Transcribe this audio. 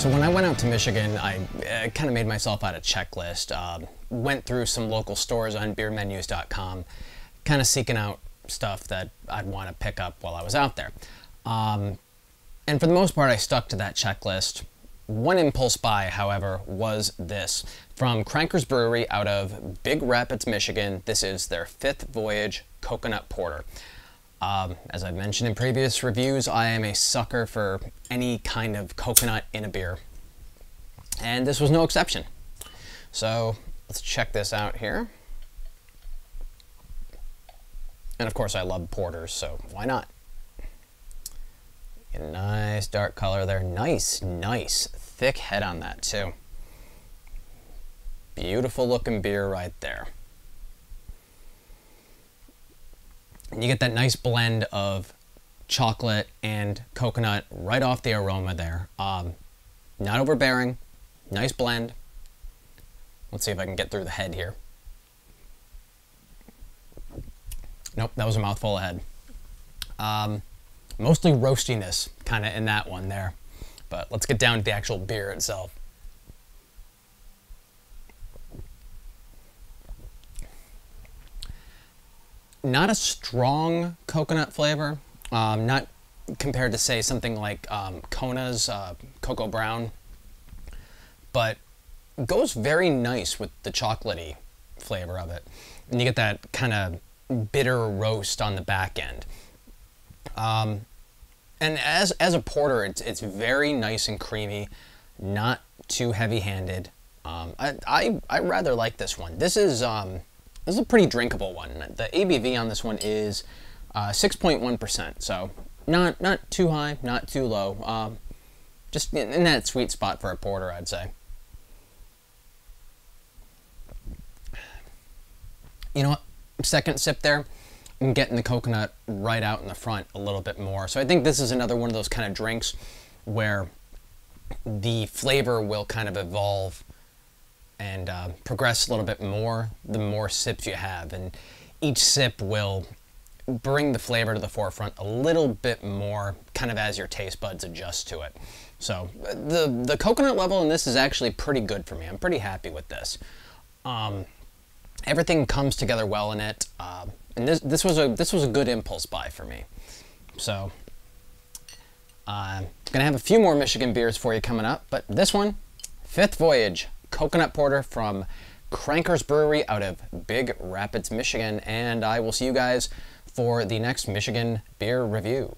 So when I went out to Michigan, I uh, kind of made myself out a checklist. Um, went through some local stores on beermenus.com, kind of seeking out stuff that I'd want to pick up while I was out there. Um, and for the most part, I stuck to that checklist. One impulse buy, however, was this from Cranker's Brewery out of Big Rapids, Michigan. This is their fifth voyage coconut porter. Um, as I've mentioned in previous reviews, I am a sucker for any kind of coconut in a beer. And this was no exception. So let's check this out here. And of course I love porters, so why not? a nice dark color there. Nice, nice thick head on that too. Beautiful looking beer right there. And you get that nice blend of chocolate and coconut right off the aroma there. Um, not overbearing, nice blend. Let's see if I can get through the head here. Nope, that was a mouthful of head. Um, mostly roastiness kind of in that one there. But let's get down to the actual beer itself. Not a strong coconut flavor, um, not compared to say something like um, Kona's uh, Koko Brown, but goes very nice with the chocolatey flavor of it. And you get that kind of bitter roast on the back end. Um, and as, as a porter, it's, it's very nice and creamy, not too heavy-handed. Um, I, I, I rather like this one. This is um, this is a pretty drinkable one. The ABV on this one is 6.1%, uh, so not not too high, not too low. Um, just in that sweet spot for a porter, I'd say. You know what? Second sip there, I'm getting the coconut right out in the front a little bit more. So I think this is another one of those kind of drinks where the flavor will kind of evolve and uh, progress a little bit more the more sips you have. And each sip will bring the flavor to the forefront a little bit more kind of as your taste buds adjust to it. So the, the coconut level in this is actually pretty good for me. I'm pretty happy with this. Um, everything comes together well in it. Uh, and this, this, was a, this was a good impulse buy for me. So I'm uh, going to have a few more Michigan beers for you coming up, but this one, Fifth Voyage coconut porter from Cranker's Brewery out of Big Rapids, Michigan. And I will see you guys for the next Michigan beer review.